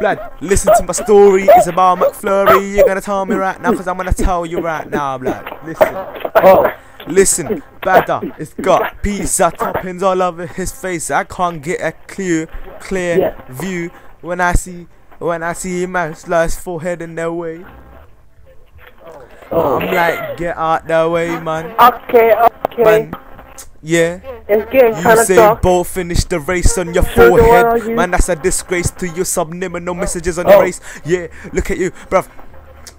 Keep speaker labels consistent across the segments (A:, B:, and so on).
A: Blood, listen to my story. It's about McFlurry. You're gonna tell me right now, cause I'm gonna tell you right now, blood. Listen.
B: Oh,
A: Listen, Badder, it's got pizza toppings all over his face. I can't get a clear, clear
B: Yeah.
A: view when I see when I see him and slice forehead in their way.
B: oh.
A: I'm like, get out the way, man.
C: Okay, okay.
A: Man, yeah.
C: It's
A: You say
C: dark.
A: both finish the race on your
C: Sure, the one are
A: forehead.
C: you?
A: Man, that's a disgrace to your subliminal messages on
B: Oh.
A: your race. Yeah, look at you, bruv.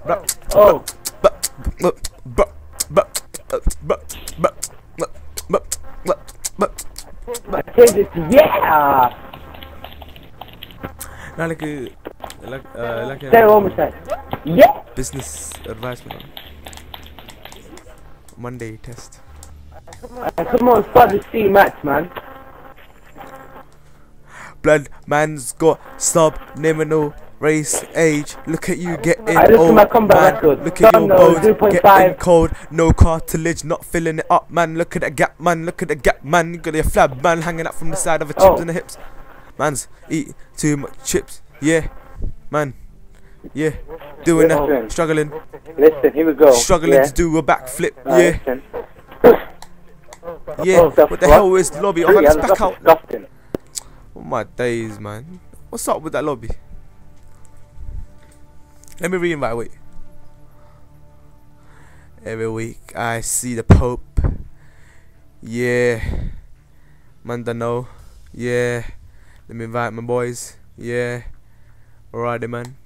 A: Bruv.
B: Oh.
A: But, but, but, but, but, but, but, but, but, but, but,
B: I say this, yeah.
A: Now like a, like, uh, like
B: Say it one
A: a
B: more time. Yeah.
A: business advice, man. Monday test.
B: Uh, come on, start the C match, man.
A: Blood man's got subliminal race age. Look at you getting
B: I
A: old,
B: my
A: man.
B: record.
A: Look at your
B: Thumbnail,
A: bones
B: 0.5.
A: getting cold. No cartilage, not filling it up, man. Look at that gap, man. Look at the gap, man. You got your flab, man, hanging up from the side of the chips
B: Oh.
A: in the hips. Man's eat too much chips. Yeah, man. Yeah, doing that,
C: Listen.
A: struggling,
C: Listen, here we go.
A: struggling
C: yeah.
A: to do a backflip.
C: Uh,
A: Yeah. Yeah.
C: the
A: What the hell is the lobby? Oh,
C: Really,
A: let's back out.
C: disgusting.
A: Oh my days, man. What's up with that lobby? Let me re-invite. Wait. Every week I see the Pope. Yeah. Mandano. Yeah. Let me invite my boys. Yeah. Alrighty, man.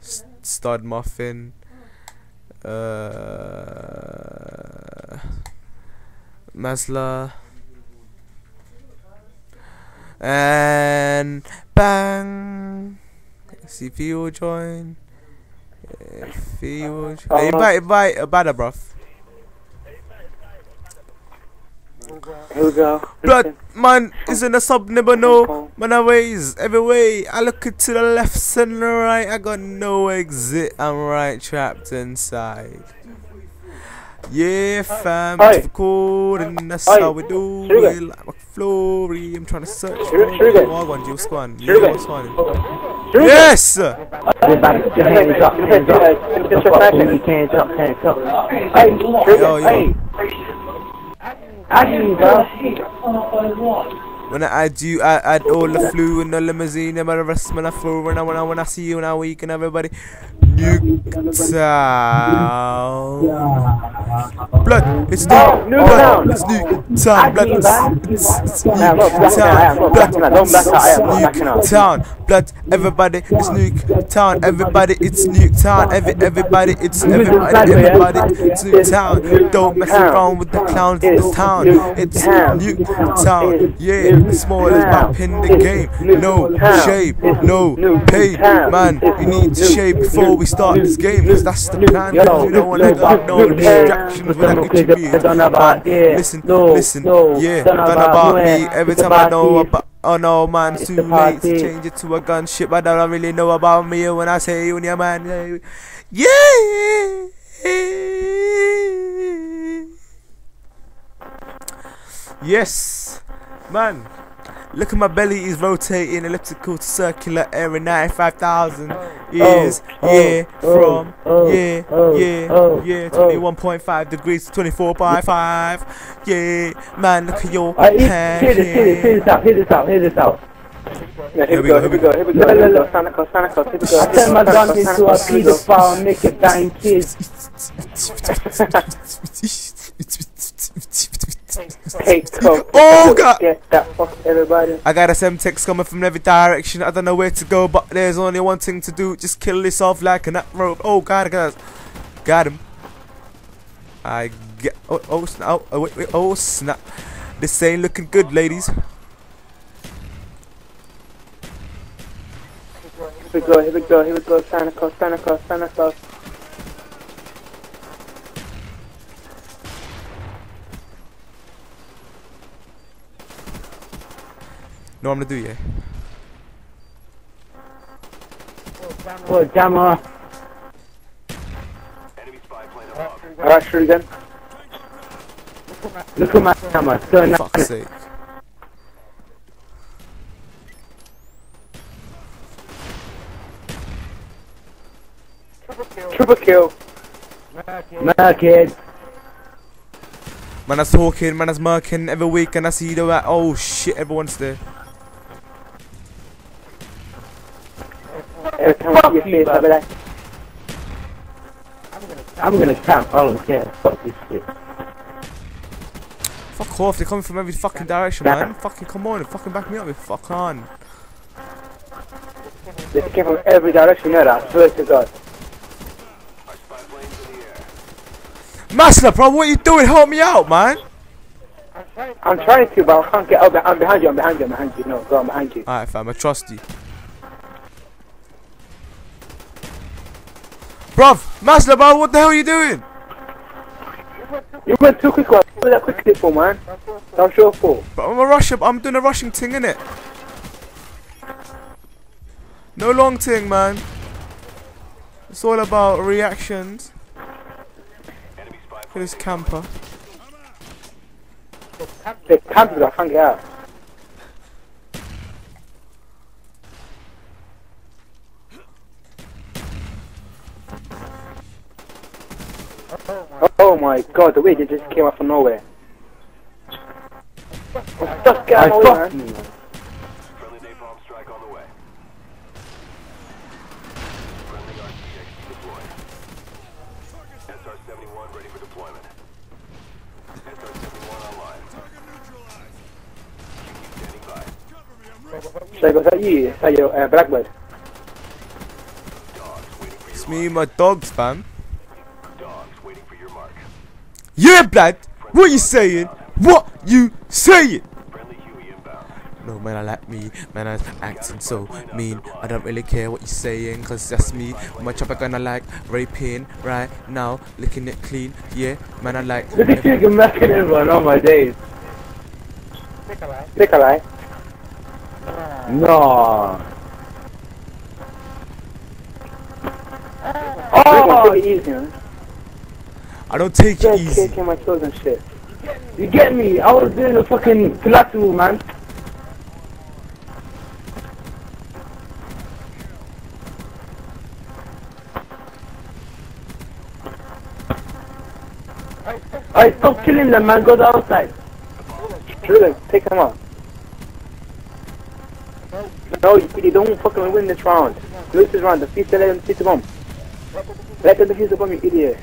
A: S- Stud Muffin. Uh. Masla. And bang. See if will join. If will join. Hey, invite, invite a badder, bruv.
C: Here we go.
A: Blood, man, isn't a sub never no. Man, ways every way. I look to the left and the right. I got no exit. I'm right trapped inside. Yeah, fam,
C: Oi.
A: it's recording. That's
C: Oi.
A: how we do it. Like McFlurry. I'm trying to search for it. one, Jill Squan? Yeah, what's one? Yes!
B: Everybody, your hands up, hands up. Put your fucking hands up, hands up. Hey,
A: Yo, yo.
B: I bro.
A: When I add you, I add all the flu and the limousine and the rest when I flew when I when I when I see you now week and everybody nuke town. Blood, it's nuke.
C: No,
A: blood, it's nuke town. Blood, it's, it's,
C: nuke town. Blood, it's nuke town.
A: Blood, everybody, it's nuke town. Everybody, it's nuke town. Every everybody, it's everybody, everybody, it's nuke town. Don't mess around with the clowns in this town. It's nuke town. Yeah, small is my in the game. No shape, no pay, man. You need to shape before we start this game, cause that's the plan. You don't wanna have no distractions with that itchy beard. Man, listen, listen, yeah, done about me. Every time I know about. Oh no, man, it's too late to change it to a gunship. I don't really know about me when I say when your man, yeah. Yes, man. Look at my belly is rotating elliptical to circular area 95,000 Oh, years.
B: oh,
A: yeah,
B: oh,
A: from
B: oh,
A: yeah,
B: oh,
A: yeah,
B: oh,
A: yeah,
B: oh.
A: 21.5 degrees to 24.5. Yeah, man, look at your
B: Alright,
A: hand.
B: hear this, hear this, hear this out, hear this out, hear this out.
C: Yeah, here we go, here we go, here we go.
B: No, no,
C: Here we go. Santa Claus, Santa Claus, here we go.
B: I turn my gun into a pedophile and make it dying kids.
C: Coke.
A: Oh, God.
C: Get that fuck everybody.
A: I got a semtex coming from every direction. I don't know where to go, but there's only one thing to do. Just kill this off like a nut rope. Oh god, got got him. I get. Oh, oh snap! Oh, oh, wait, wait, oh snap! This ain't looking good, ladies.
C: Here we go, here we go, here we go. Santa Claus, Santa Claus, Santa Claus.
A: What I'm gonna do, yeah.
B: Oh, jammer.
C: Alright, sure again.
B: Look at my camera. Turn up.
A: Fuck's sake.
C: Triple kill.
B: Merkid.
A: Man, that's talking, man, that's murking every week, and I see the at. Oh shit, everyone's there.
C: Every time I see your I'll be like,
B: I'm gonna camp. I don't care. Fuck this shit.
A: Fuck off, they're coming from every fucking direction, man. Fucking come on, fucking back me up, fuck on.
C: they came from every direction, you know that, I swear to God.
A: Masla, bro, what you doing? Help me out, man.
C: I'm trying to, but I can't get out. I'm behind you, I'm behind you, I'm behind you. No, go, I'm behind you.
A: Alright, fam, I trust you. Bruv, Masla, bro, what the hell are you doing?
C: You went too quick, what was that quickly for, man? I'm sure for.
A: But I'm a rush up, I'm doing a rushing thing, innit? No long thing, man. It's all about reactions. For this camper.
C: They camped I can't get out. Oh my god, the way they just came out from nowhere. I'm stuck, out of my way, man.
B: me.
D: Friendly napalm strike on the way. Friendly RCXD deployed. SR-71 ready for deployment. SR-71 online. QE standing by.
C: Should I go, is that you? Is that your uh, Blackbird?
D: Dogs waiting for your
A: It's me and my dogs, fam. Yeah, blood. What you saying? What you saying?
D: Friendly Huey inbound.
A: No, man, I like me. Man, I'm acting so mean. I don't really care what you're saying, cause that's me. My chopper gonna like raping right now, licking it clean. Yeah, man, I like.
B: Look at you everyone on my days.
C: A lie.
B: No.
C: Oh! It easy.
A: I don't take it easy.
C: kicking my toes and shit.
B: You get me? I was doing a fucking collateral, man. I stop killing them, man. Go outside.
C: Really, take them out. No, you, you don't fucking win this round. Lose this round. Defeat the them the bomb. Let them defeat the bomb, you idiot.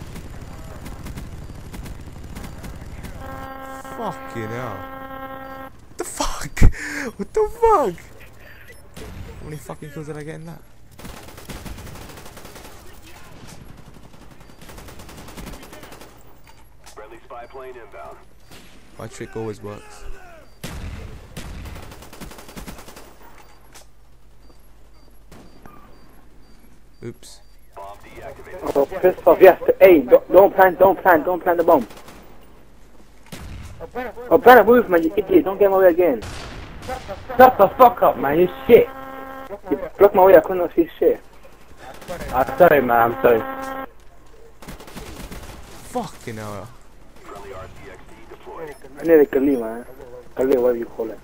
A: Fucking hell. What the fuck? What the fuck? How many fucking kills did I get in that?
D: Friendly spy plane inbound.
A: My trick always works. Oops.
D: Bomb.
C: Oh, pissed off. Yes, hey, don't, don't plant, don't plant, don't plant the bomb. Oh, Brandon, move, man, you idiot. Don't get my way again.
B: Shut the fuck up, man. You shit.
C: You blocked my way, I couldn't see shit.
B: I'm sorry, man. I'm sorry.
A: Fucking hell.
D: Friendly RCXD deployed.
C: I need a Gali, man. Gali, whatever you call it.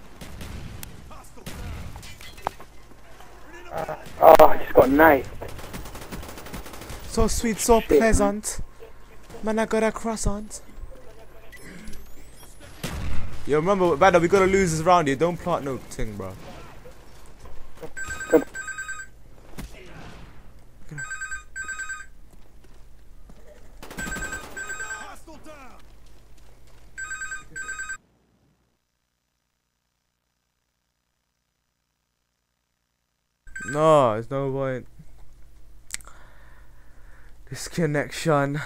C: Oh, I just got knifed.
A: So sweet, so pleasant. Man, I got a croissant. Yo, remember, Bada, we gotta lose this round here. Don't plant no thing, bro. No, there's no point. Disconnection.